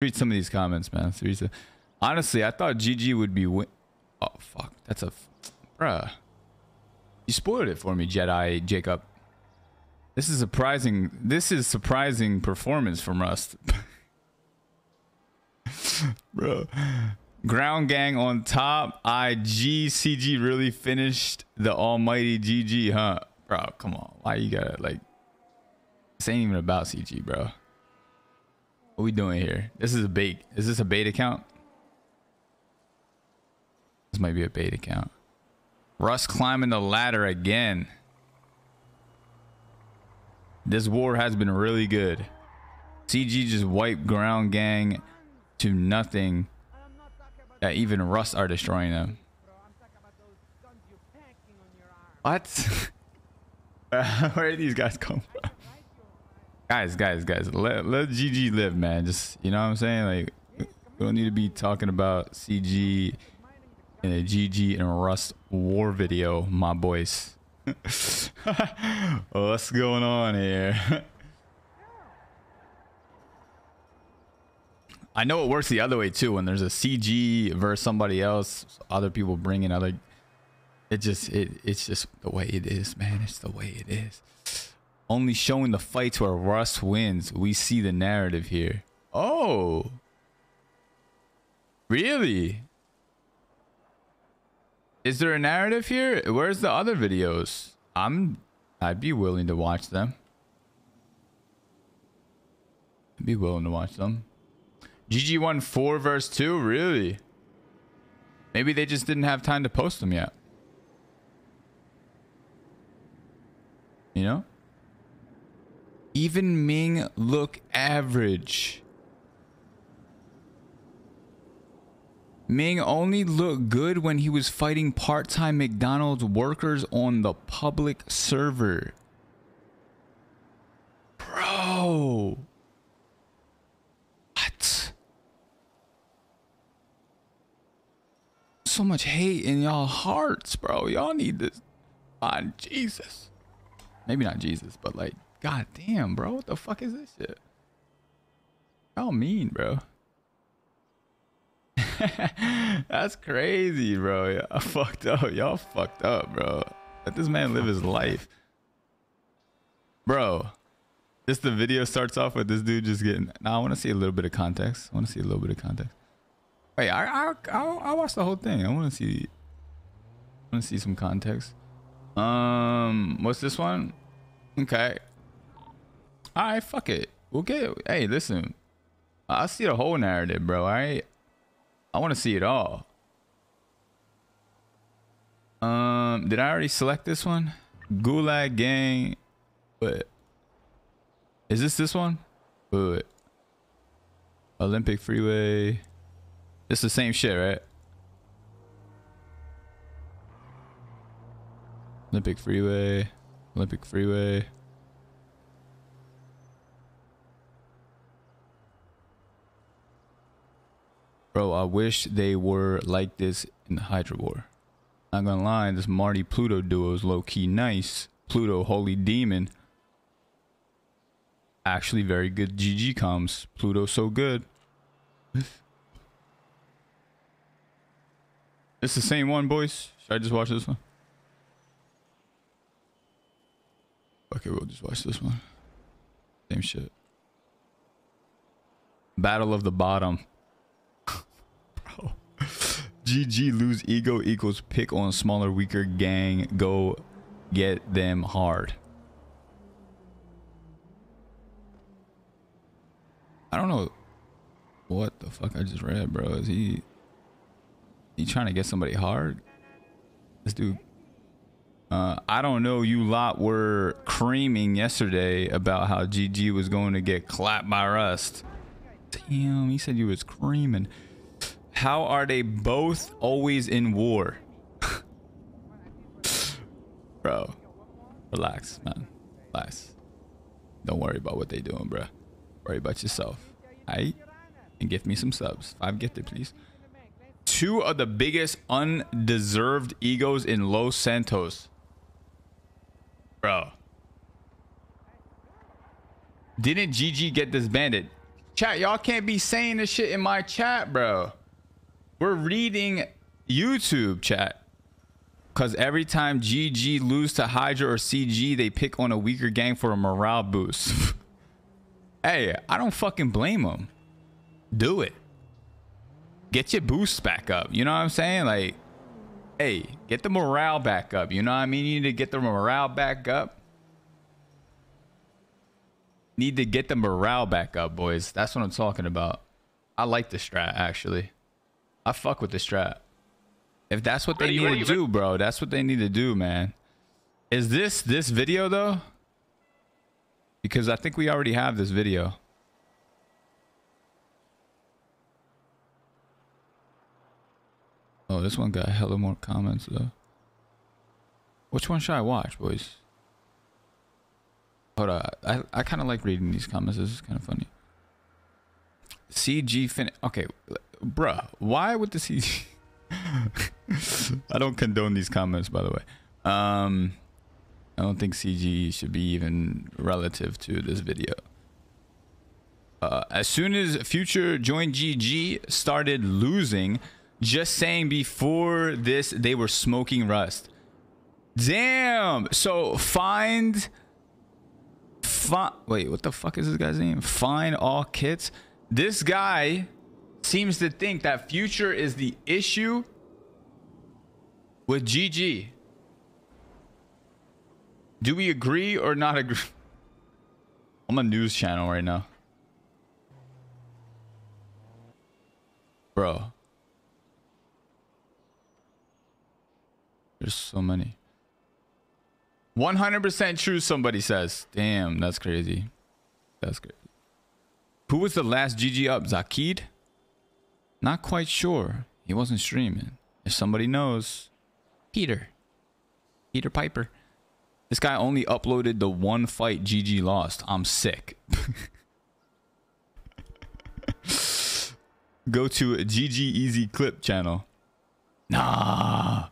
Read some of these comments, man. Seriously. Honestly, I thought GG would be win. Oh fuck, that's a, bruh. You spoiled it for me, Jedi Jacob. This is surprising. This is surprising performance from Rust. Bro. Ground gang on top. IG CG really finished the almighty GG, huh? Bro, come on. Why you gotta like this ain't even about CG, bro. What we doing here? This is a bait. Is this a bait account? This might be a bait account. Rust climbing the ladder again. This war has been really good. CG just wiped ground gang to nothing. That even Rust are destroying them. What? Where did these guys come from? Guys, guys, guys, let, let GG live, man. Just, you know what I'm saying? Like, we don't need to be talking about CG in a GG and Rust war video, my boys. What's going on here? I know it works the other way too. When there's a CG versus somebody else, other people bring in other. It just it it's just the way it is, man. It's the way it is. Only showing the fights where Rust wins. We see the narrative here. Oh, really? Is there a narrative here? Where's the other videos? I'm I'd be willing to watch them. I'd be willing to watch them. GG won 4 verse 2? Really? Maybe they just didn't have time to post them yet. You know? Even Ming look average. Ming only looked good when he was fighting part-time McDonald's workers on the public server. Bro. What? So much hate in y'all hearts, bro. Y'all need this on Jesus. Maybe not Jesus, but like, god damn, bro. What the fuck is this shit? Y'all mean, bro. That's crazy, bro. Y'all fucked up. Y'all fucked up, bro. Let this man live his life. Bro, this the video starts off with this dude just getting. Now I want to see a little bit of context. I want to see a little bit of context. Wait, I I I, I watched the whole thing. I want to see. I want to see some context. Um, what's this one? Okay. All right, fuck it. We'll get. Hey, listen. I see the whole narrative, bro. All right. I want to see it all. Um, did I already select this one? Gulag Gang. What? Is this this one? What? Olympic Freeway. It's the same shit, right? Olympic Freeway. Olympic Freeway. Bro, I wish they were like this in the Hydra War. Not gonna lie, this Marty Pluto duo is low key nice. Pluto, Holy Demon. Actually, very good GG comms. Pluto, so good. It's the same one, boys. Should I just watch this one? Okay, we'll just watch this one. Same shit. Battle of the bottom. GG lose ego equals pick on smaller, weaker gang. Go get them hard. I don't know what the fuck I just read, bro. Is he he trying to get somebody hard? This dude uh, I don't know. You lot were creaming yesterday about how GG was going to get clapped by Rust. Damn, he said you was creaming. How are they both always in war? bro, relax, man. Relax. Don't worry about what they doing, bro. Worry about yourself. Aight? And give me some subs. Five gifted, please. Two of the biggest undeserved egos in Los Santos. Bro. Didn't GG get disbanded? Chat, y'all can't be saying this shit in my chat, bro. We're reading YouTube chat. Cause every time GG lose to Hydra or CG, they pick on a weaker gang for a morale boost. hey, I don't fucking blame them. Do it. Get your boosts back up. You know what I'm saying? Like, hey, get the morale back up. You know what I mean? You need to get the morale back up. Need to get the morale back up, boys. That's what I'm talking about. I like the strat, actually. I fuck with the strap. If that's what they need to do, bro, that's what they need to do, man. Is this this video, though? Because I think we already have this video. Oh, this one got a hella more comments, though. Which one should I watch, boys? Hold on. I, I kind of like reading these comments. This is kind of funny. CG fin. Okay, bruh. Why would the CG? I don't condone these comments, by the way. Um, I don't think CG should be even relative to this video. Uh, as soon as Future joined GG, started losing. Just saying, before this, they were smoking Rust. Damn. So find. Fi Wait, what the fuck is this guy's name? Find all kits. This guy seems to think that Future is the issue with GG. Do we agree or not agree? I'm a news channel right now. Bro. There's so many. 100% true, somebody says. Damn, that's crazy. That's crazy. Who was the last GG up? Zakid? Not quite sure. He wasn't streaming. If somebody knows, Peter. Peter Piper. This guy only uploaded the one fight GG lost. I'm sick. Go to GG Easy Clip channel. Nah.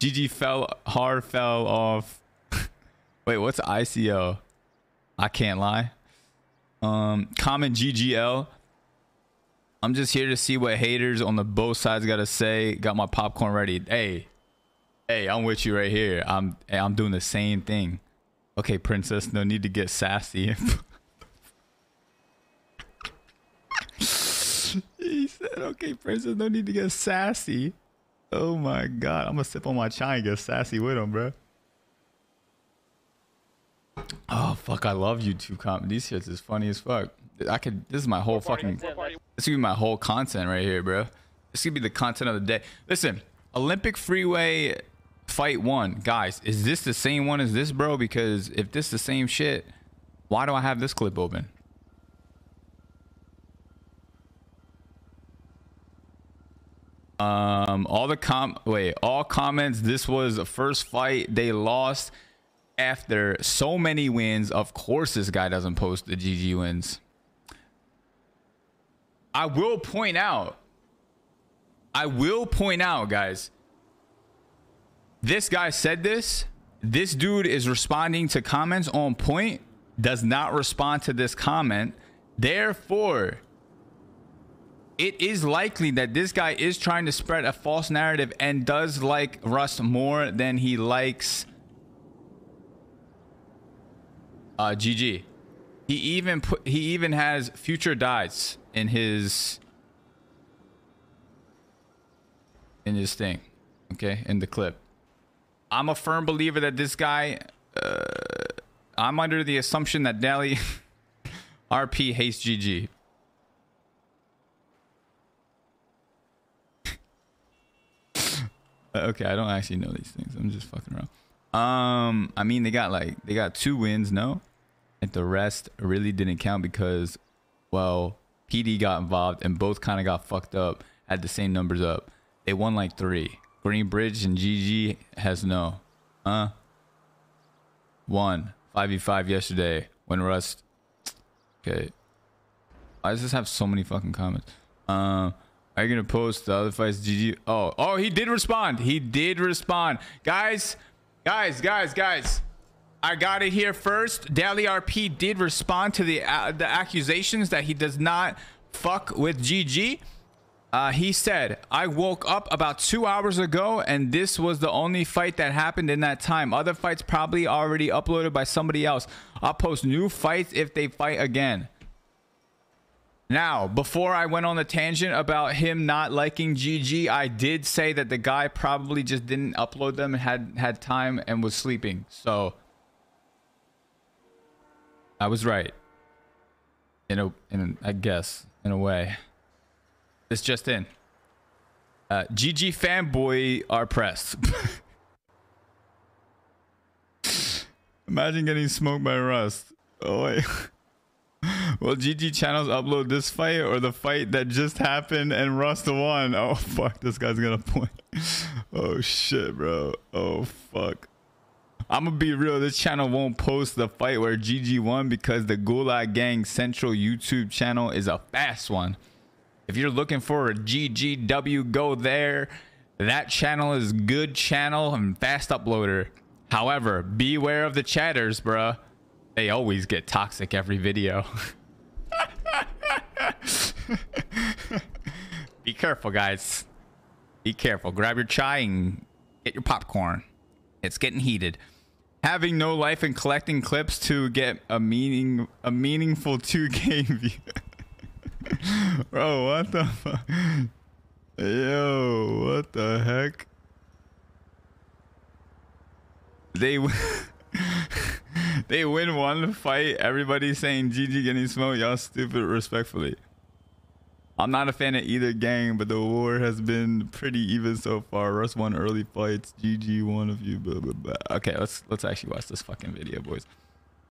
GG fell hard fell off. Wait, what's ICO? I can't lie. Um, comment GGL. I'm just here to see what haters on the both sides got to say. Got my popcorn ready. Hey, hey, I'm with you right here. I'm hey, I'm doing the same thing. Okay, princess, no need to get sassy. he said, okay, princess, no need to get sassy. Oh my god, I'm gonna sip on my chai and get sassy with him, bro. Oh fuck, I love YouTube comment. These shits is funny as fuck. I could. This is my whole fucking. This could be my whole content right here, bro. This could be the content of the day. Listen, Olympic Freeway Fight One, guys. Is this the same one as this, bro? Because if this is the same shit, why do I have this clip open? Um, all the com wait, all comments. This was the first fight they lost after so many wins. Of course, this guy doesn't post the GG wins. I will point out. I will point out, guys. This guy said this. This dude is responding to comments on point. Does not respond to this comment. Therefore, it is likely that this guy is trying to spread a false narrative and does like Rust more than he likes uh, GG. He even put he even has future dies in his in his thing, okay, in the clip. I'm a firm believer that this guy. Uh, I'm under the assumption that Dally RP hates GG. okay, I don't actually know these things. I'm just fucking around. Um, I mean, they got like they got two wins, no, and the rest really didn't count because, well, PD got involved and both kind of got fucked up. Had the same numbers up. They won like three. Green Bridge and GG has no. Huh? One. 5v5 yesterday when Rust. Okay. Why does this have so many fucking comments? Um. Are you gonna post the other fights? GG. Oh, oh, he did respond. He did respond. Guys, guys, guys, guys. I got it here first. Daily RP did respond to the uh, the accusations that he does not fuck with GG. Uh, he said, I woke up about two hours ago and this was the only fight that happened in that time. Other fights probably already uploaded by somebody else. I'll post new fights if they fight again. Now, before I went on the tangent about him not liking GG, I did say that the guy probably just didn't upload them, and had had time, and was sleeping. So I was right. In a, in I guess, in a way. It's just in. Uh, GG fanboy are pressed. Imagine getting smoked by Rust. Oh wait. Will GG channels upload this fight or the fight that just happened and Rust won? Oh fuck, this guy's gonna point. Oh shit, bro. Oh fuck. I'm gonna be real. This channel won't post the fight where GG won because the Gulag Gang Central YouTube channel is a fast one. If you're looking for a GGW, go there. That channel is good channel and fast uploader. However, beware of the chatters, bruh. They always get toxic every video. Be careful, guys. Be careful. Grab your chai and get your popcorn. It's getting heated. Having no life and collecting clips to get a meaning a meaningful 2K view. Bro, what the fuck? Yo, what the heck? They they win one fight. Everybody's saying GG getting smoked. Y'all stupid respectfully. I'm not a fan of either gang, but the war has been pretty even so far. Rust won early fights. GG one of you. Blah, blah, blah. Okay, let's let's actually watch this fucking video, boys.